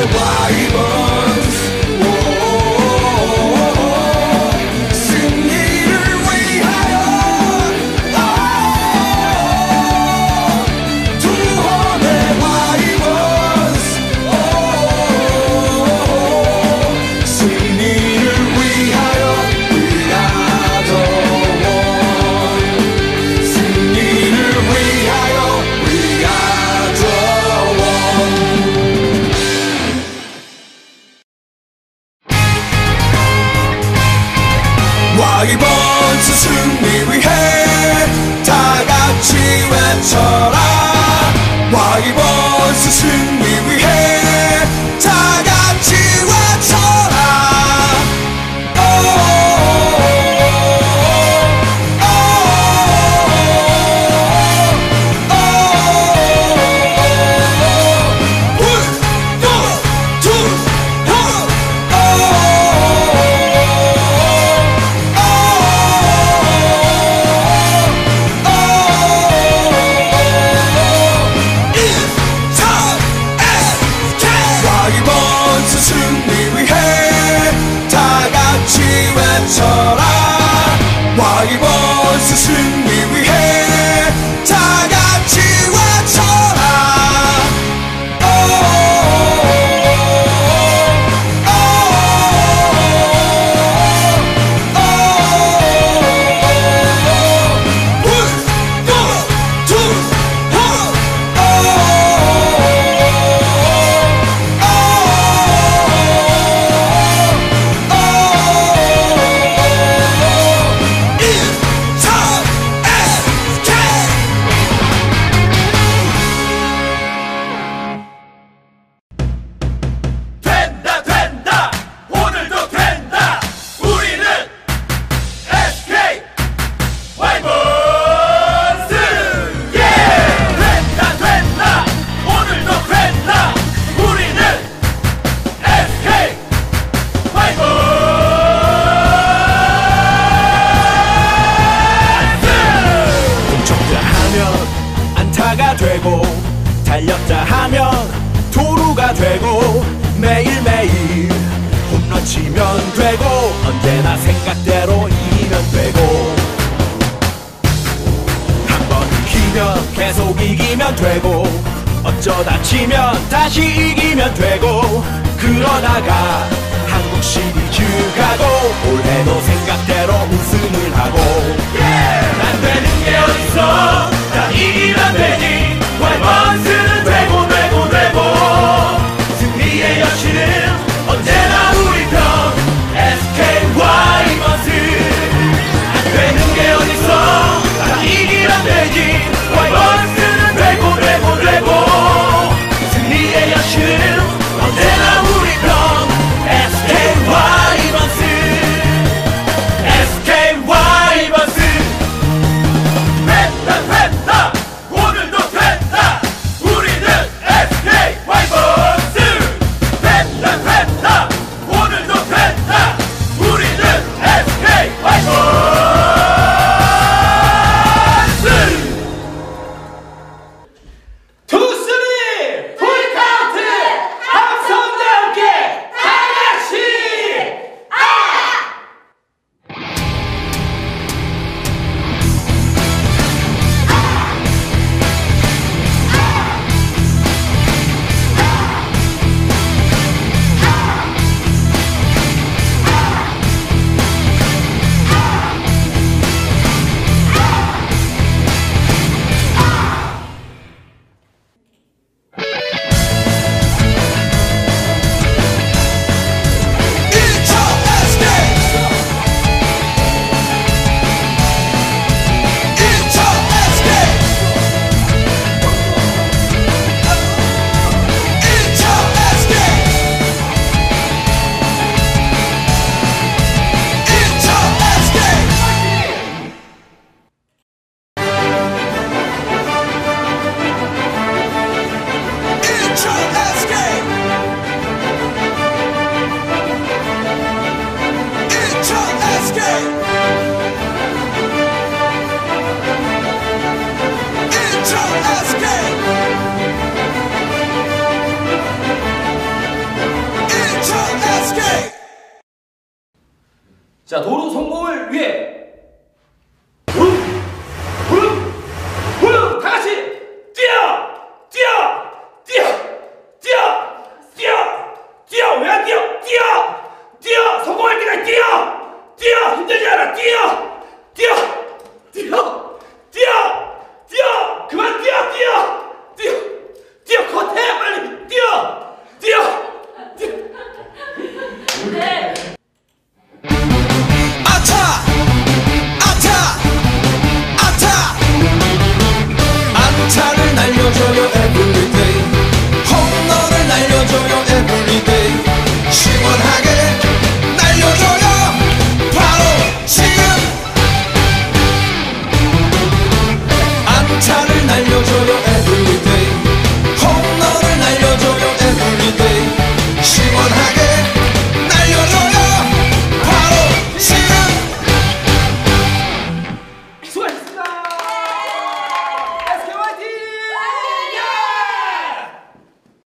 survival 가슴이 위해 다 같이 외쳐 외쳐라. 와이번스 승 되고 매일매일 홈런치면 되고 언제나 생각대로 이기면 되고 한 번 이기면 계속 이기면 되고 어쩌다 치면 다시 이기면 되고 그러다가 한국 시리즈 가고 올해도 생각대로 우승을 하고 yeah! 안 되는 자, 도루 성공을 위해